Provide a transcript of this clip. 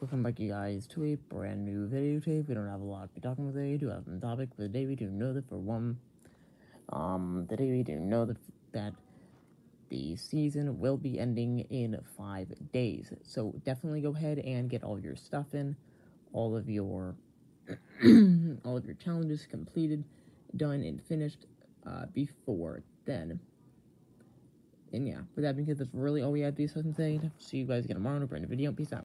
Welcome back, you guys, to a brand new video tape. We don't have a lot to be talking about today. We do have some topic for the day. We do know that for one, um, the day we do know that that the season will be ending in five days. So definitely go ahead and get all your stuff in, all of your, all of your challenges completed, done, and finished uh, before then. And yeah, with that being said, that's really all we have to discuss today. See you guys again tomorrow in a brand new video. Peace out.